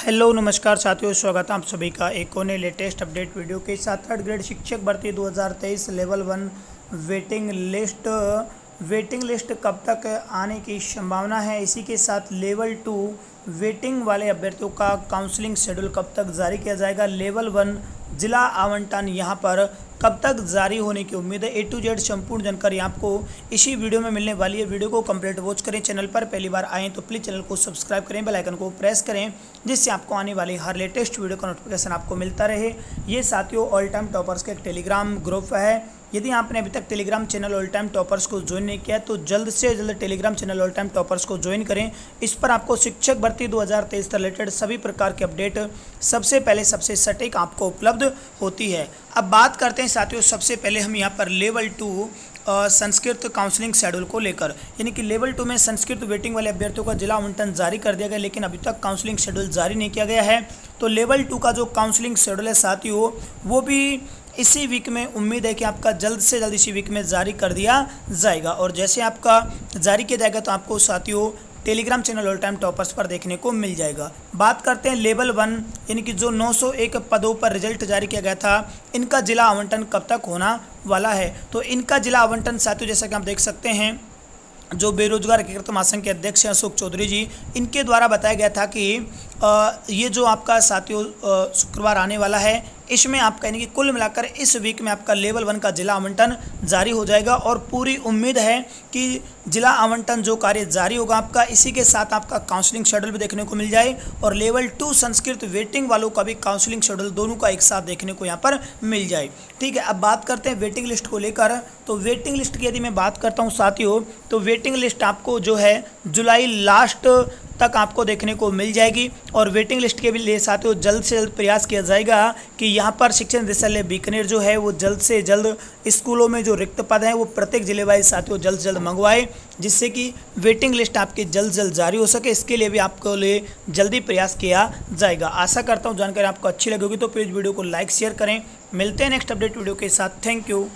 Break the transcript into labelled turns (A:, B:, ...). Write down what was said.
A: Hello, नमस्कार साथियों, स्वागत है आप सभी का एक और लेटेस्ट अपडेट वीडियो के साथ। थर्ड ग्रेड शिक्षक भर्ती 2023 level one waiting list. Waiting list कब तक आने की संभावना है? इसी के साथ लेवल टू वेटिंग वाले अभ्यर्थियों का काउंसलिंग शेड्यूल कब तक जारी किया जाएगा? लेवल वन जिला आवंटन यहाँ पर कब तक जारी होने की उम्मीद है? ए टू जेड संपूर्ण जानकारी आपको इसी वीडियो में मिलने वाली है। वीडियो को कंप्लीट वॉच करें, चैनल पर पहली बार आएँ तो प्लीज़ चैनल को सब्सक्राइब करें बेलाइकन को प्रेस करें, जिससे आपको आने वाली हर लेटेस्ट वीडियो का नोटिफिकेशन आपको मिलता रहे। ये साथियों ऑल टाइम टॉपर्स का एक टेलीग्राम ग्रुप है। यदि आपने अभी तक Telegram channel all time toppers को ज्वाइन नहीं किया तो जल्द से जल्द Telegram channel all time toppers को ज्वाइन करें। इस पर आपको शिक्षक भर्ती 2023 से रिलेटेड सभी प्रकार के अपडेट, सबसे पहले सबसे सटीक आपको उपलब्ध होती है। अब बात करते हैं साथियों, सबसे पहले हम यहाँ पर level two Sanskrit counselling schedule को लेकर। यानी कि लेवल टू में संस्कृत वेटिंग वाले अभ्यर्थियों का जिला आवंटन जारी कर दिया गया, लेकिन अभी तक काउंसलिंग शेड्यूल जारी नहीं किया गया है। तो लेवल टू का जो काउंसलिंग शेड्यूल है साथियों, वो भी इसी वीक में, उम्मीद है कि आपका जल्द से जल्द इसी वीक में जारी कर दिया जाएगा। और जैसे आपका जारी किया जाएगा तो आपको साथियों Telegram channel all time toppers पर देखने को मिल जाएगा। बात करते हैं लेवल वन, यानी कि जो 901 पदों पर रिज़ल्ट जारी किया गया था, इनका जिला आवंटन कब तक होना वाला है? तो इनका जिला आवंटन साथियों, जैसा कि आप देख सकते हैं, जो बेरोजगार एकीकृत महासंघ के अध्यक्ष हैं अशोक चौधरी जी, इनके द्वारा बताया गया था कि ये जो आपका साथियों शुक्रवार आने वाला है इसमें आपका यानी कि कुल मिलाकर इस वीक में आपका लेवल वन का जिला आवंटन जारी हो जाएगा और पूरी उम्मीद है कि जिला आवंटन जो कार्य जारी होगा आपका, इसी के साथ आपका काउंसलिंग शेड्यूल भी देखने को मिल जाए और लेवल टू संस्कृत वेटिंग वालों का भी काउंसलिंग शेड्यूल दोनों का एक साथ देखने को यहाँ पर मिल जाए। ठीक है, अब बात करते हैं वेटिंग लिस्ट को लेकर। तो वेटिंग लिस्ट की यदि मैं बात करता हूँ साथियों तो वेटिंग लिस्ट आपको जो है जुलाई लास्ट तक आपको देखने को मिल जाएगी और वेटिंग लिस्ट के भी लिए साथियों जल्द से जल्द प्रयास किया जाएगा कि यहाँ पर शिक्षण निदेशालय बीकानेर जो है, वो जल्द से जल्द स्कूलों में जो रिक्त पद हैं, वो प्रत्येक ज़िले वाइज साथियों जल्द से जल्द मंगवाए, जिससे कि वेटिंग लिस्ट आपकी जल्द जल्द जारी हो सके। इसके लिए भी आपको लिए जल्दी प्रयास किया जाएगा। आशा करता हूँ जानकारी आपको अच्छी लगेगी तो प्लीज़ वीडियो को लाइक शेयर करें। मिलते हैं नेक्स्ट अपडेट वीडियो के साथ। Thank you